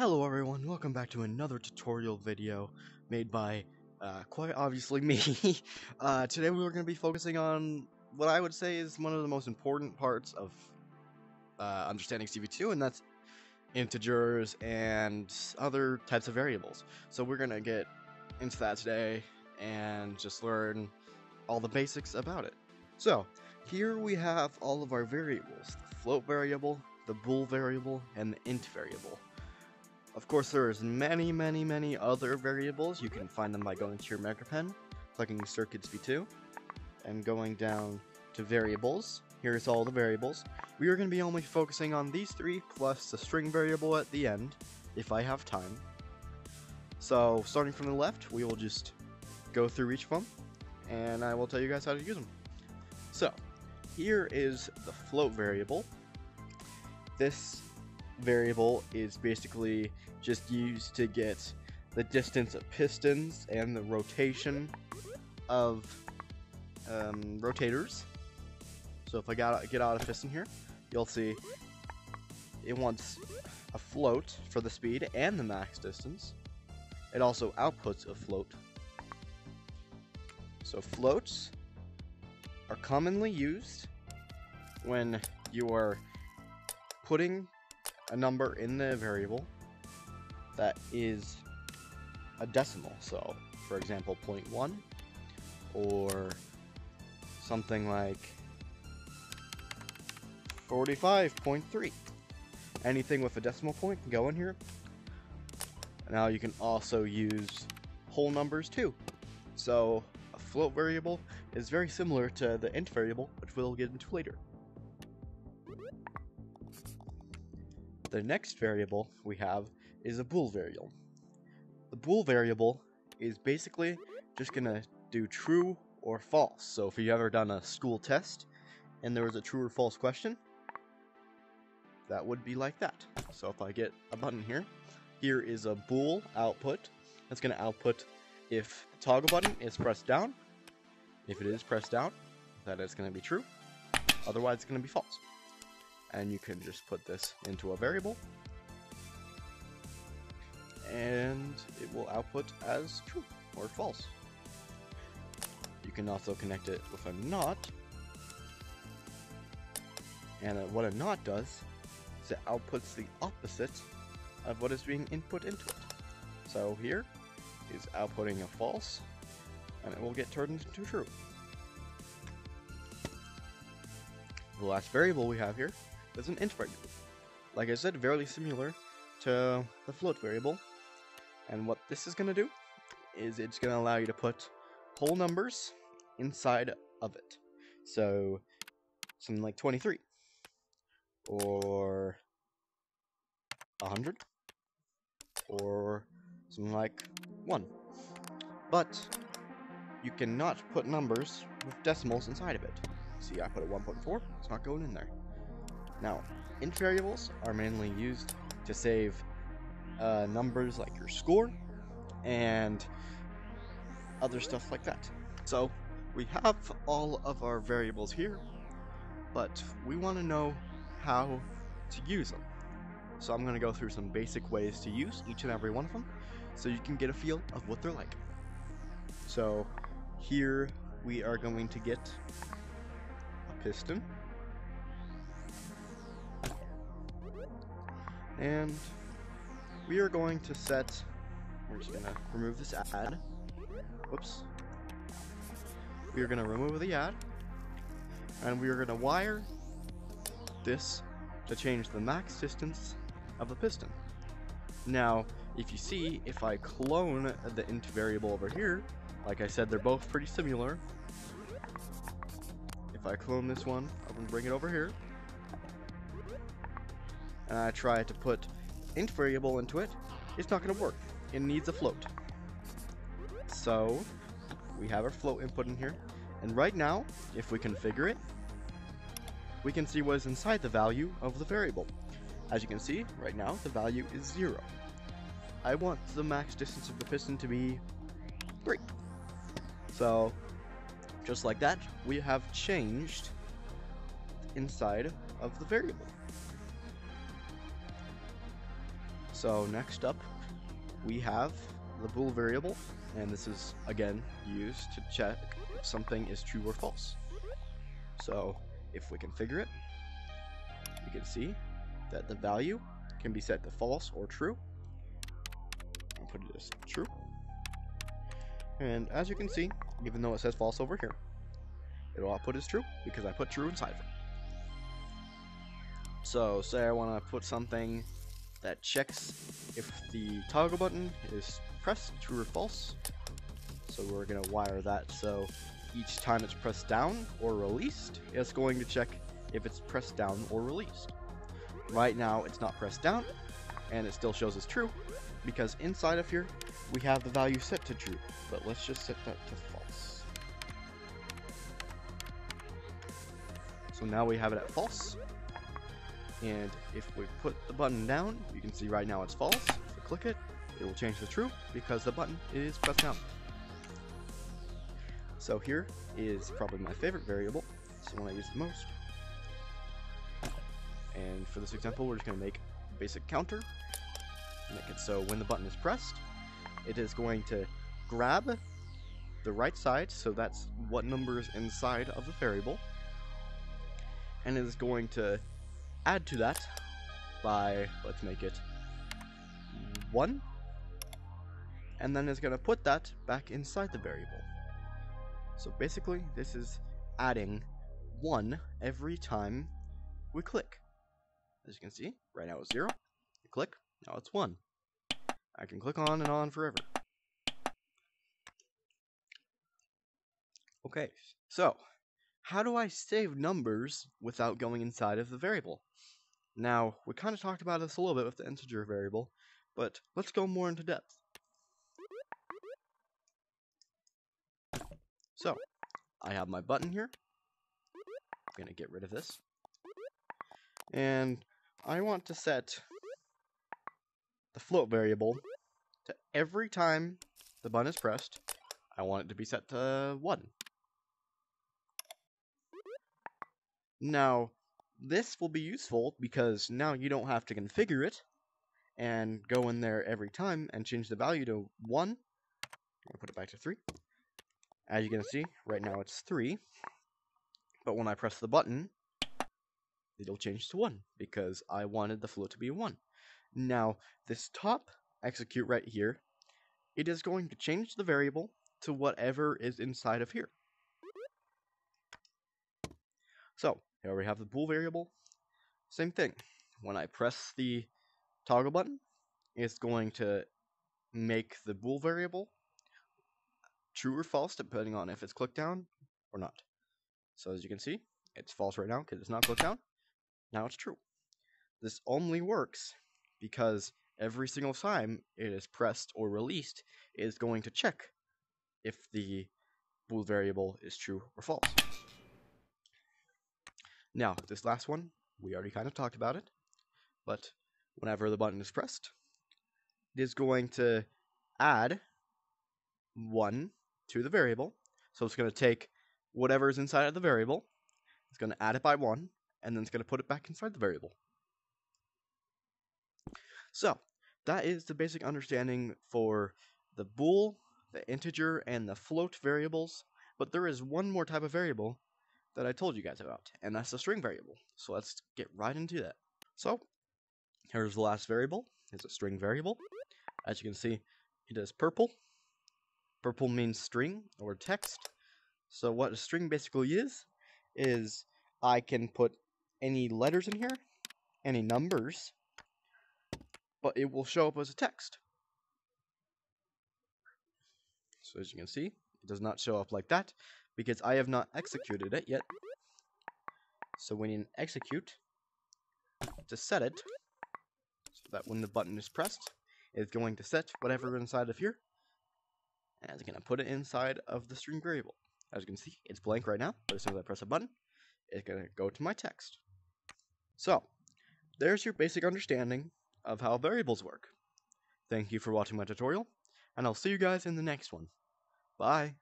Hello everyone, welcome back to another tutorial video made by, uh, quite obviously me. uh, today we are going to be focusing on what I would say is one of the most important parts of uh, understanding CV2, and that's integers and other types of variables. So we're going to get into that today and just learn all the basics about it. So, here we have all of our variables, the float variable, the bool variable, and the int variable. Of course, there's many, many, many other variables. You can find them by going to your Maker Pen, clicking Circuits v2, and going down to Variables. Here's all the variables. We are going to be only focusing on these three, plus the string variable at the end, if I have time. So, starting from the left, we will just go through each of them, and I will tell you guys how to use them. So, here is the float variable. This variable is basically just used to get the distance of pistons and the rotation of um, rotators. So if I got get out a piston here, you'll see it wants a float for the speed and the max distance. It also outputs a float. So floats are commonly used when you are putting a number in the variable that is a decimal. So, for example, 0.1 or something like 45.3. Anything with a decimal point can go in here. Now you can also use whole numbers too. So a float variable is very similar to the int variable, which we'll get into later. The next variable we have is a bool variable. The bool variable is basically just gonna do true or false. So if you've ever done a school test and there was a true or false question, that would be like that. So if I get a button here, here is a bool output. That's gonna output if the toggle button is pressed down. If it is pressed down, that is gonna be true. Otherwise, it's gonna be false and you can just put this into a variable and it will output as true or false. You can also connect it with a not and uh, what a not does is it outputs the opposite of what is being input into it. So here is outputting a false and it will get turned into true. The last variable we have here is an int variable. Like I said, very similar to the float variable. And what this is going to do is it's going to allow you to put whole numbers inside of it. So something like 23 or 100 or something like 1. But you cannot put numbers with decimals inside of it. See, I put a 1.4, it's not going in there. Now, int variables are mainly used to save uh, numbers like your score and other stuff like that. So, we have all of our variables here, but we want to know how to use them. So I'm going to go through some basic ways to use each and every one of them so you can get a feel of what they're like. So here we are going to get a piston And we are going to set, we're just going to remove this add. Whoops. We are going to remove the add. And we are going to wire this to change the max distance of the piston. Now, if you see, if I clone the int variable over here, like I said, they're both pretty similar. If I clone this one, I'm to bring it over here and I try to put int variable into it, it's not going to work. It needs a float. So, we have our float input in here, and right now, if we configure it, we can see what is inside the value of the variable. As you can see, right now, the value is 0. I want the max distance of the piston to be 3. So, just like that, we have changed inside of the variable. So next up, we have the bool variable, and this is again used to check if something is true or false. So if we configure it, we can see that the value can be set to false or true. I'll put it as true. And as you can see, even though it says false over here, it'll output as true because I put true inside of it. So say I want to put something that checks if the toggle button is pressed, true or false. So we're going to wire that so each time it's pressed down or released, it's going to check if it's pressed down or released. Right now it's not pressed down, and it still shows as true, because inside of here we have the value set to true, but let's just set that to false. So now we have it at false, and if we put the button down, you can see right now it's false. If we click it, it will change to true because the button is pressed down. So here is probably my favorite variable. It's the one I use the most. And for this example, we're just going to make a basic counter. Make it so when the button is pressed, it is going to grab the right side, so that's what number is inside of the variable, and it is going to add to that by, let's make it 1, and then it's going to put that back inside the variable. So basically, this is adding 1 every time we click. As you can see, right now it's 0, click, now it's 1. I can click on and on forever. Okay, so how do I save numbers without going inside of the variable? Now, we kind of talked about this a little bit with the integer variable, but let's go more into depth. So, I have my button here. I'm going to get rid of this. And I want to set the float variable to every time the button is pressed, I want it to be set to 1. Now, this will be useful because now you don't have to configure it and go in there every time and change the value to 1. I'll put it back to 3. As you can see, right now it's 3. But when I press the button, it'll change to 1 because I wanted the float to be 1. Now, this top execute right here, it is going to change the variable to whatever is inside of here. So, here we have the bool variable. Same thing. When I press the toggle button, it's going to make the bool variable true or false depending on if it's clicked down or not. So as you can see, it's false right now because it's not clicked down. Now it's true. This only works because every single time it is pressed or released, it is going to check if the bool variable is true or false. Now, this last one, we already kind of talked about it, but whenever the button is pressed, it is going to add 1 to the variable. So it's going to take whatever is inside of the variable, it's going to add it by 1, and then it's going to put it back inside the variable. So, that is the basic understanding for the bool, the integer, and the float variables. But there is one more type of variable that I told you guys about, and that's the string variable. So let's get right into that. So, here's the last variable. It's a string variable. As you can see, it is purple. Purple means string or text. So what a string basically is, is I can put any letters in here, any numbers, but it will show up as a text. So as you can see, it does not show up like that because I have not executed it yet. So when you execute, to set it, so that when the button is pressed, it's going to set whatever inside of here, and it's going to put it inside of the string variable. As you can see, it's blank right now, but as soon as I press a button, it's going to go to my text. So, there's your basic understanding of how variables work. Thank you for watching my tutorial, and I'll see you guys in the next one. Bye!